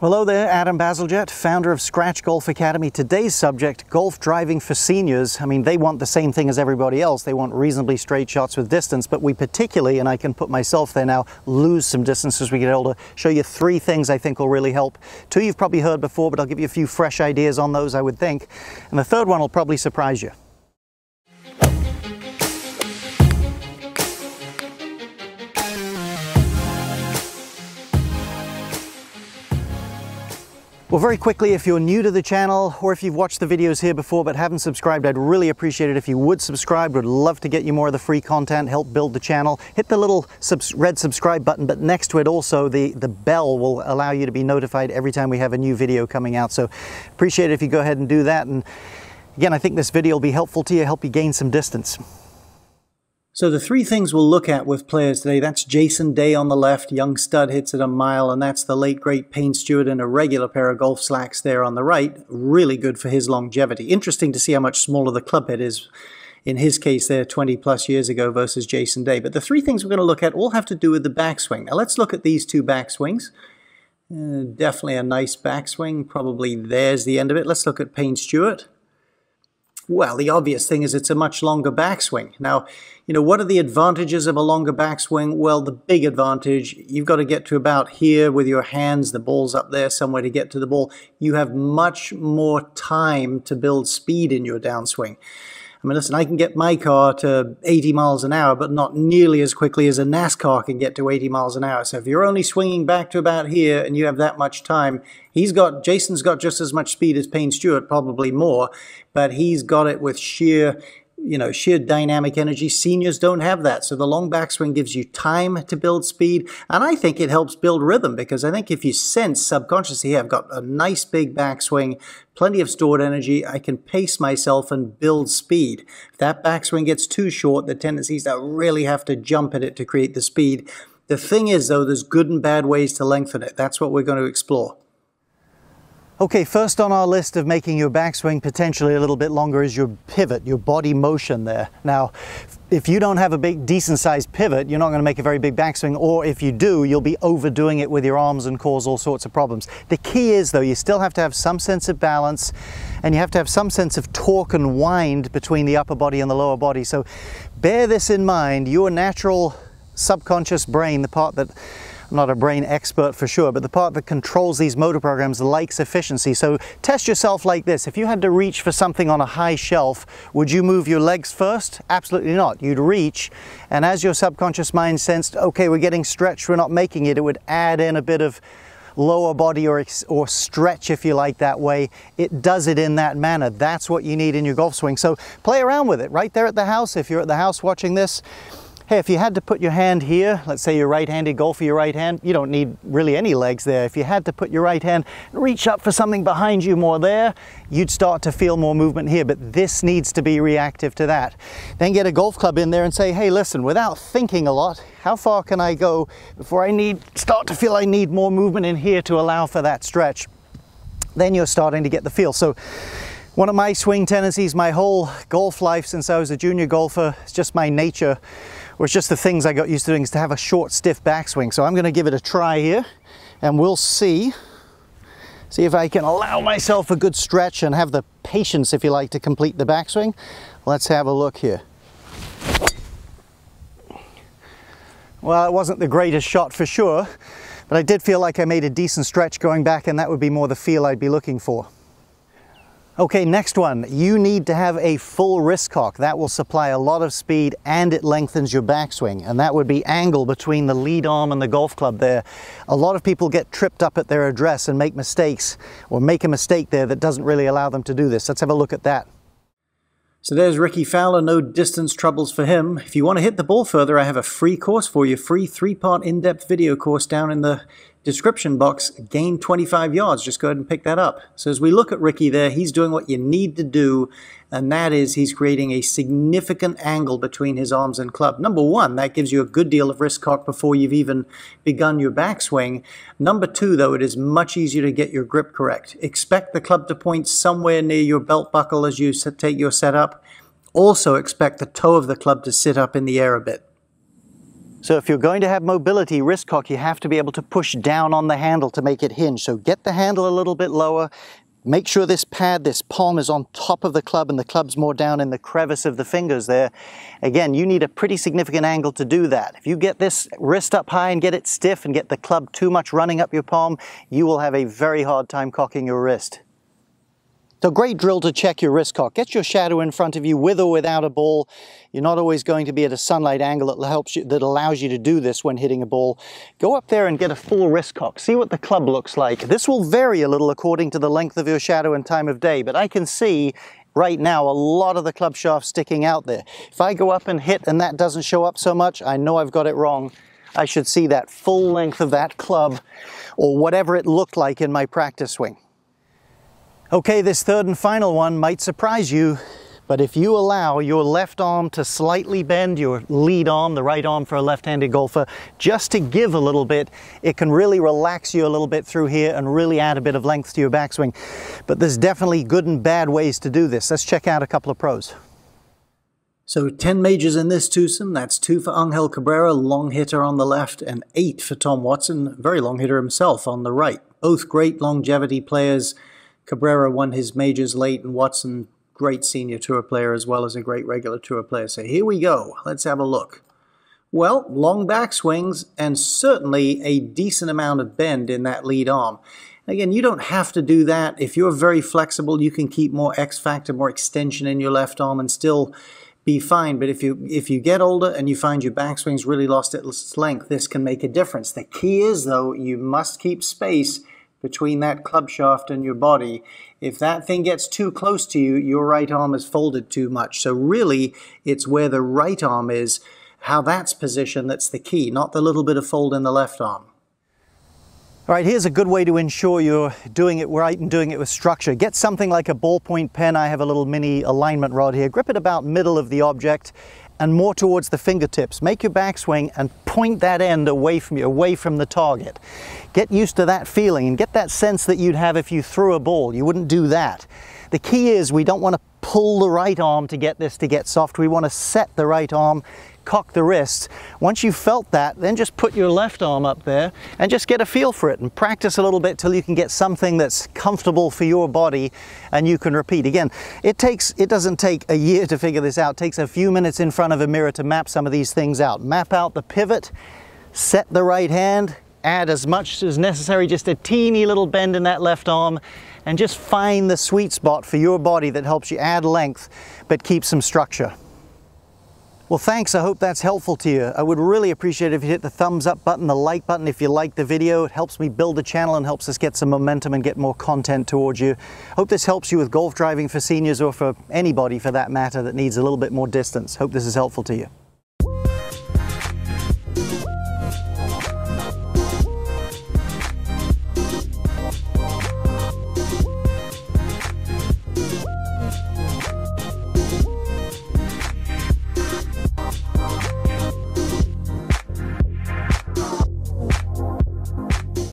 Hello there, Adam Bazalgette, founder of Scratch Golf Academy. Today's subject, golf driving for seniors. I mean, they want the same thing as everybody else. They want reasonably straight shots with distance, but we particularly, and I can put myself there now, lose some distance as we get older. Show you three things I think will really help. Two you've probably heard before, but I'll give you a few fresh ideas on those, I would think. And the third one will probably surprise you. Well, very quickly, if you're new to the channel or if you've watched the videos here before but haven't subscribed, I'd really appreciate it if you would subscribe. Would love to get you more of the free content, help build the channel. Hit the little red subscribe button, but next to it also the, the bell will allow you to be notified every time we have a new video coming out. So appreciate it if you go ahead and do that. And again, I think this video will be helpful to you, help you gain some distance. So the three things we'll look at with players today, that's Jason Day on the left, young stud hits it a mile, and that's the late great Payne Stewart in a regular pair of golf slacks there on the right. Really good for his longevity. Interesting to see how much smaller the club head is in his case there 20 plus years ago versus Jason Day. But the three things we're going to look at all have to do with the backswing. Now let's look at these two backswings. Uh, definitely a nice backswing. Probably there's the end of it. Let's look at Payne Stewart. Well, the obvious thing is it's a much longer backswing. Now, you know, what are the advantages of a longer backswing? Well, the big advantage, you've got to get to about here with your hands, the ball's up there somewhere to get to the ball. You have much more time to build speed in your downswing. I mean, listen, I can get my car to 80 miles an hour, but not nearly as quickly as a NASCAR can get to 80 miles an hour. So if you're only swinging back to about here and you have that much time, he's got, Jason's got just as much speed as Payne Stewart, probably more, but he's got it with sheer you know, sheer dynamic energy. Seniors don't have that. So the long backswing gives you time to build speed. And I think it helps build rhythm because I think if you sense subconsciously, I've got a nice big backswing, plenty of stored energy, I can pace myself and build speed. If that backswing gets too short, the tendency is really have to jump at it to create the speed. The thing is, though, there's good and bad ways to lengthen it. That's what we're going to explore. Okay, first on our list of making your backswing potentially a little bit longer is your pivot, your body motion there. Now, if you don't have a big, decent sized pivot, you're not going to make a very big backswing, or if you do, you'll be overdoing it with your arms and cause all sorts of problems. The key is, though, you still have to have some sense of balance and you have to have some sense of torque and wind between the upper body and the lower body. So bear this in mind, your natural subconscious brain, the part that I'm not a brain expert for sure, but the part that controls these motor programs likes efficiency. So test yourself like this. If you had to reach for something on a high shelf, would you move your legs first? Absolutely not. You'd reach, and as your subconscious mind sensed, okay, we're getting stretched, we're not making it, it would add in a bit of lower body or, or stretch if you like that way. It does it in that manner. That's what you need in your golf swing. So play around with it right there at the house. If you're at the house watching this, Hey, if you had to put your hand here, let's say you're right-handed, go for your right hand, you don't need really any legs there. If you had to put your right hand, and reach up for something behind you more there, you'd start to feel more movement here, but this needs to be reactive to that. Then get a golf club in there and say, hey, listen, without thinking a lot, how far can I go before I need, start to feel I need more movement in here to allow for that stretch? Then you're starting to get the feel. So one of my swing tendencies my whole golf life since I was a junior golfer, it's just my nature it's just the things I got used to doing is to have a short, stiff backswing. So I'm going to give it a try here and we'll see, see if I can allow myself a good stretch and have the patience, if you like, to complete the backswing. Let's have a look here. Well, it wasn't the greatest shot for sure, but I did feel like I made a decent stretch going back and that would be more the feel I'd be looking for. Okay, next one. You need to have a full wrist cock. That will supply a lot of speed and it lengthens your backswing. And that would be angle between the lead arm and the golf club there. A lot of people get tripped up at their address and make mistakes or make a mistake there that doesn't really allow them to do this. Let's have a look at that. So there's Rickie Fowler, no distance troubles for him. If you want to hit the ball further, I have a free course for you, free three-part in-depth video course down in the description box, gain 25 yards. Just go ahead and pick that up. So as we look at Rickie there, he's doing what you need to do, and that is he's creating a significant angle between his arms and club. Number one, that gives you a good deal of wrist cock before you've even begun your backswing. Number two, though, it is much easier to get your grip correct. Expect the club to point somewhere near your belt buckle as you take your setup. Also expect the toe of the club to sit up in the air a bit. So if you're going to have mobility wrist cock, you have to be able to push down on the handle to make it hinge. So get the handle a little bit lower, Make sure this pad, this palm is on top of the club and the club's more down in the crevice of the fingers there. Again, you need a pretty significant angle to do that. If you get this wrist up high and get it stiff and get the club too much running up your palm, you will have a very hard time cocking your wrist. So great drill to check your wrist cock. Get your shadow in front of you with or without a ball. You're not always going to be at a sunlight angle that helps you, that allows you to do this when hitting a ball. Go up there and get a full wrist cock. See what the club looks like. This will vary a little according to the length of your shadow and time of day, but I can see right now a lot of the club shaft sticking out there. If I go up and hit and that doesn't show up so much, I know I've got it wrong. I should see that full length of that club or whatever it looked like in my practice swing. Okay, this third and final one might surprise you, but if you allow your left arm to slightly bend, your lead arm, the right arm for a left-handed golfer, just to give a little bit, it can really relax you a little bit through here and really add a bit of length to your backswing. But there's definitely good and bad ways to do this. Let's check out a couple of pros. So 10 majors in this twosome. That's two for Angel Cabrera, long hitter on the left, and eight for Tom Watson, very long hitter himself on the right. Both great longevity players. Cabrera won his majors late, and Watson, great senior tour player as well as a great regular tour player. So here we go. Let's have a look. Well, long backswings and certainly a decent amount of bend in that lead arm. Again, you don't have to do that. If you're very flexible, you can keep more X factor, more extension in your left arm and still be fine. But if you if you get older and you find your backswing's really lost its length, this can make a difference. The key is, though, you must keep space between that club shaft and your body. If that thing gets too close to you, your right arm is folded too much. So really, it's where the right arm is, how that's positioned that's the key, not the little bit of fold in the left arm. All right, here's a good way to ensure you're doing it right and doing it with structure. Get something like a ballpoint pen. I have a little mini alignment rod here. Grip it about middle of the object and more towards the fingertips. Make your backswing and point that end away from you, away from the target. Get used to that feeling and get that sense that you'd have if you threw a ball. You wouldn't do that. The key is we don't want to pull the right arm to get this to get soft. We want to set the right arm cock the wrist. Once you've felt that, then just put your left arm up there and just get a feel for it and practice a little bit till you can get something that's comfortable for your body and you can repeat. Again, it takes, it doesn't take a year to figure this out. It takes a few minutes in front of a mirror to map some of these things out. Map out the pivot, set the right hand, add as much as necessary, just a teeny little bend in that left arm, and just find the sweet spot for your body that helps you add length but keep some structure. Well, thanks. I hope that's helpful to you. I would really appreciate if you hit the thumbs up button, the like button if you like the video. It helps me build the channel and helps us get some momentum and get more content towards you. Hope this helps you with golf driving for seniors or for anybody for that matter that needs a little bit more distance. Hope this is helpful to you.